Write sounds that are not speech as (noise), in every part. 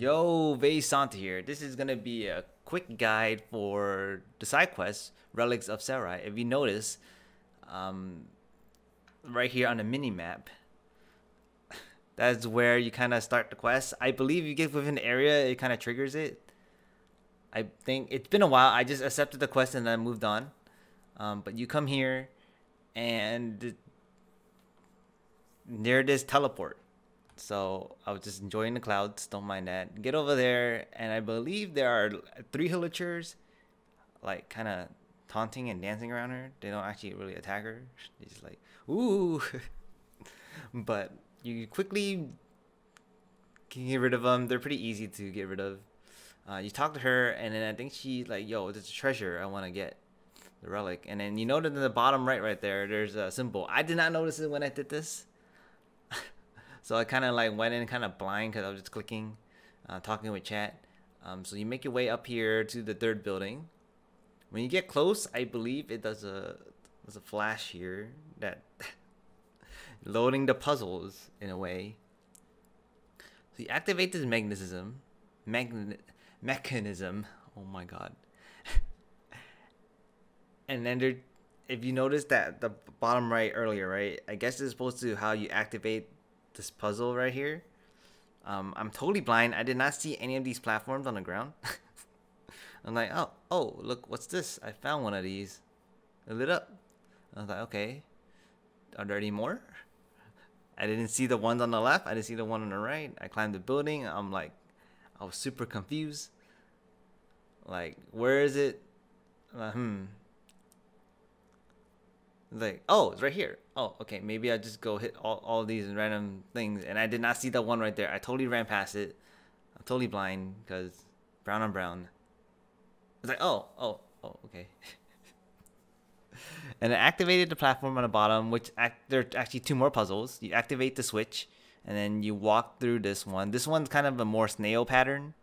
Yo, Vinsonte here. This is gonna be a quick guide for the side quest, Relics of Seirai. If you notice, um, right here on the mini map, (laughs) that's where you kind of start the quest. I believe you get within the area, it kind of triggers it. I think it's been a while. I just accepted the quest and then moved on. Um, but you come here, and near this teleport so I was just enjoying the clouds. Don't mind that. Get over there, and I believe there are three hilichurls, like kind of taunting and dancing around her. They don't actually really attack her. They just like ooh, (laughs) but you quickly can get rid of them. They're pretty easy to get rid of. Uh, you talk to her, and then I think she's like, "Yo, there's a treasure I want to get." The relic, and then you notice in the bottom right, right there, there's a symbol. I did not notice it when I did this so I kind of like went in kind of blind because I was just clicking, uh, talking with chat. Um, so you make your way up here to the third building. When you get close, I believe it does a does a flash here that (laughs) loading the puzzles in a way. So you activate this magnetism, magnet mechanism. Oh my god. (laughs) and then there, if you notice that the bottom right earlier, right? I guess it's supposed to how you activate this puzzle right here. Um, I'm totally blind. I did not see any of these platforms on the ground. (laughs) I'm like, oh, oh, look, what's this? I found one of these. It lit up. I was like, okay. Are there any more? I didn't see the ones on the left. I didn't see the one on the right. I climbed the building. I'm like, I was super confused. Like, where is it? Hmm like, oh, it's right here. Oh, okay. Maybe I just go hit all, all these random things. And I did not see that one right there. I totally ran past it. I'm totally blind because brown on brown. It's like, oh, oh, oh, okay. (laughs) and it activated the platform on the bottom, which act, there are actually two more puzzles. You activate the switch, and then you walk through this one. This one's kind of a more snail pattern.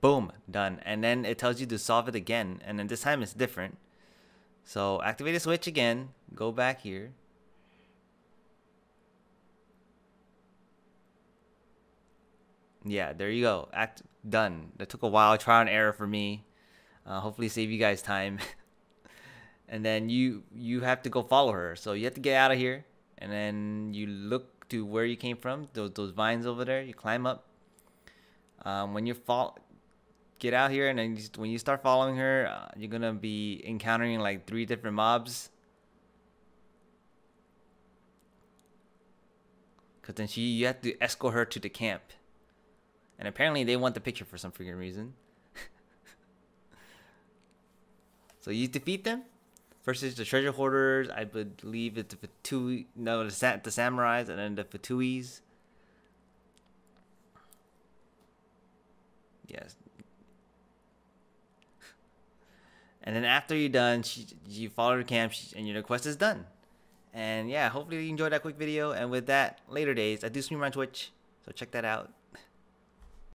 Boom done. And then it tells you to solve it again. And then this time it's different. So activate the switch again. Go back here. Yeah there you go. Act done. That took a while. Trial and error for me. Uh, hopefully save you guys time. (laughs) And then you you have to go follow her. So you have to get out of here. And then you look to where you came from. Those those vines over there. You climb up. Um, when you fall get out here and then just, when you start following her uh, you're gonna be encountering like three different mobs. Because then she you have to escort her to the camp. And apparently they want the picture for some freaking reason. (laughs) So you defeat them versus the treasure hoarders. I believe it's the Fatui, no the, sa- the samurais and then the fatuis. Yes And then after you're done, she, you follow her camp she, and your quest is done. And yeah, hopefully you enjoyed that quick video. And with that, later days, I do stream on Twitch, so check that out.